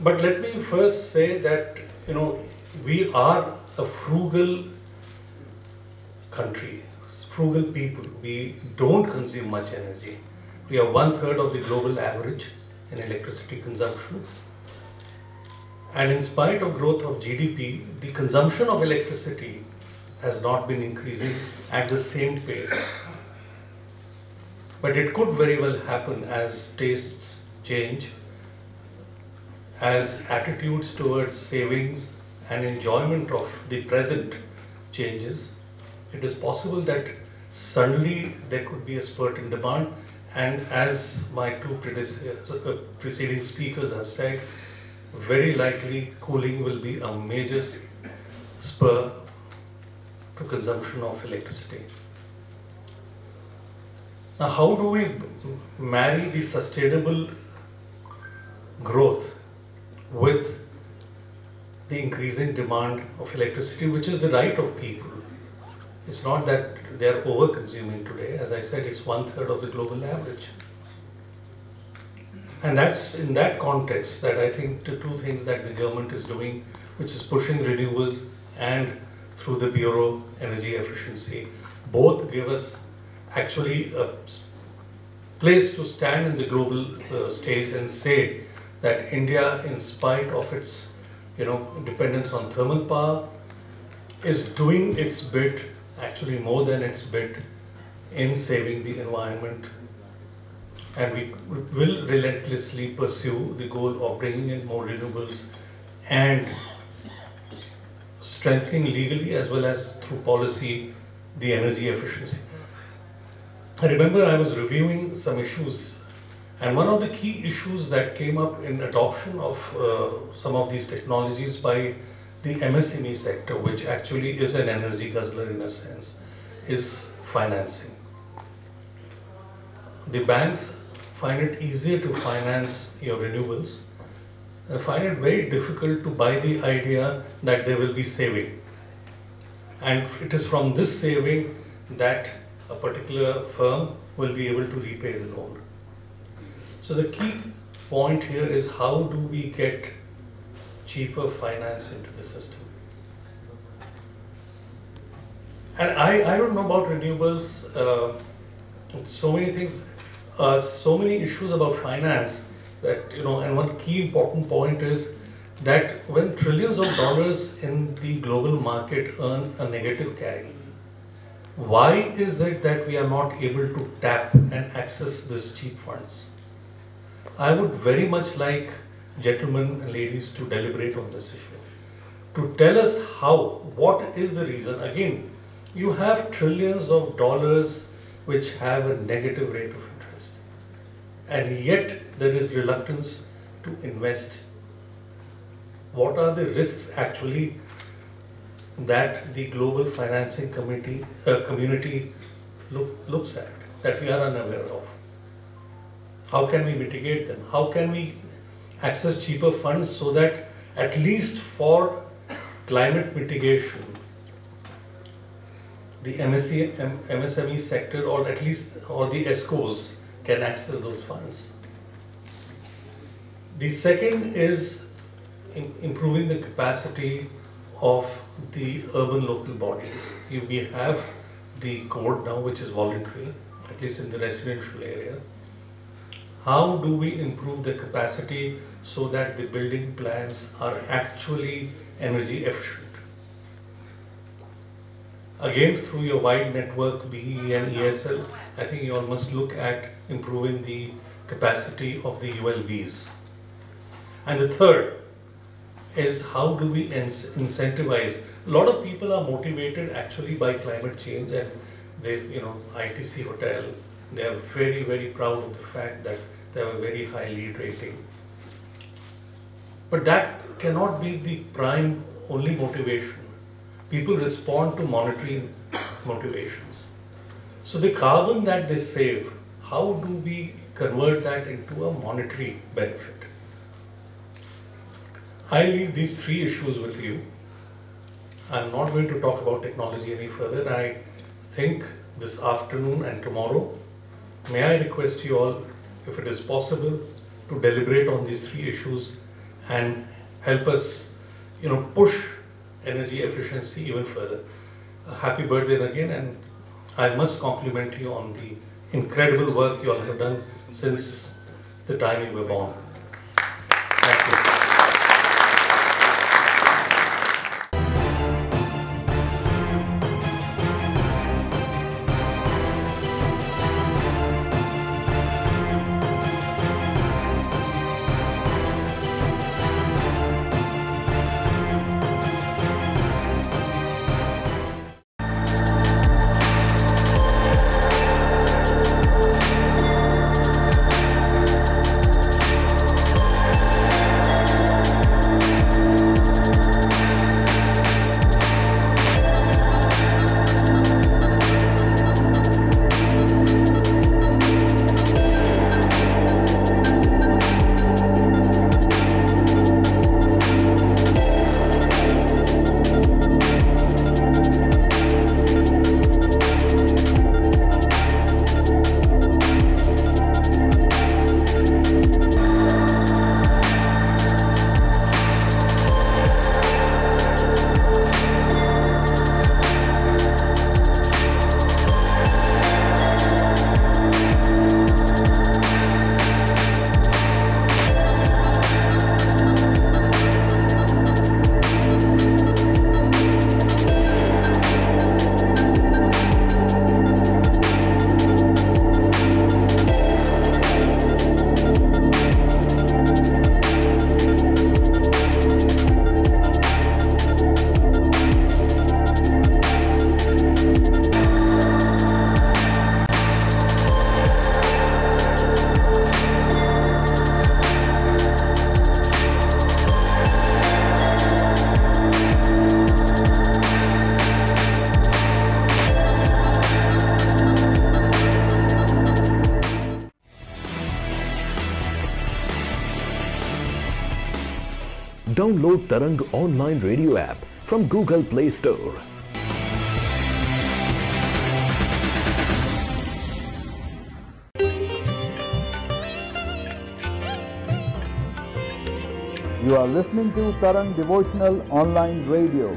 But let me first say that, you know, we are a frugal country, frugal people. We don't consume much energy. We are one third of the global average in electricity consumption. And in spite of growth of GDP, the consumption of electricity has not been increasing at the same pace. But it could very well happen as tastes change, as attitudes towards savings and enjoyment of the present changes. It is possible that suddenly there could be a spurt in demand and as my two uh, preceding speakers have said, very likely cooling will be a major spur to consumption of electricity. Now, how do we marry the sustainable growth with the increasing demand of electricity, which is the right of people? It's not that they are over consuming today. As I said, it's one third of the global average. And that's in that context that I think the two things that the government is doing, which is pushing renewables and through the Bureau Energy Efficiency, both give us actually a place to stand in the global uh, stage and say that India, in spite of its you know dependence on thermal power, is doing its bit, actually more than its bit, in saving the environment and we will relentlessly pursue the goal of bringing in more renewables and strengthening legally as well as through policy the energy efficiency. I remember I was reviewing some issues and one of the key issues that came up in adoption of uh, some of these technologies by the MSME sector, which actually is an energy guzzler in a sense, is financing. The banks find it easier to finance your renewables. They find it very difficult to buy the idea that there will be saving. And it is from this saving that a particular firm will be able to repay the loan. So the key point here is how do we get cheaper finance into the system? And I, I don't know about renewables, uh, so many things uh, so many issues about finance that, you know, and one key important point is that when trillions of dollars in the global market earn a negative carry, why is it that we are not able to tap and access these cheap funds? I would very much like gentlemen and ladies to deliberate on this issue, to tell us how, what is the reason. Again, you have trillions of dollars which have a negative rate of interest. and yet there is reluctance to invest. What are the risks actually that the global financing committee, uh, community look, looks at that we are unaware of? How can we mitigate them? How can we access cheaper funds so that at least for climate mitigation, the MSME sector or at least or the ESCOs can access those funds. The second is improving the capacity of the urban local bodies. We have the code now which is voluntary, at least in the residential area. How do we improve the capacity so that the building plans are actually energy efficient? Again, through your wide network, BEE and ESL, I think you all must look at improving the capacity of the ULBs. And the third is how do we incentivize? A lot of people are motivated actually by climate change and they, you know, ITC Hotel, they are very, very proud of the fact that they have a very high LEED rating. But that cannot be the prime only motivation. People respond to monetary motivations. So the carbon that they save how do we convert that into a monetary benefit? I leave these three issues with you. I'm not going to talk about technology any further. I think this afternoon and tomorrow, may I request you all, if it is possible, to deliberate on these three issues and help us, you know, push energy efficiency even further. Happy birthday again, and I must compliment you on the incredible work you all have done since the time you were born. Download Tarang online radio app from Google Play Store. You are listening to Tarang Devotional Online Radio.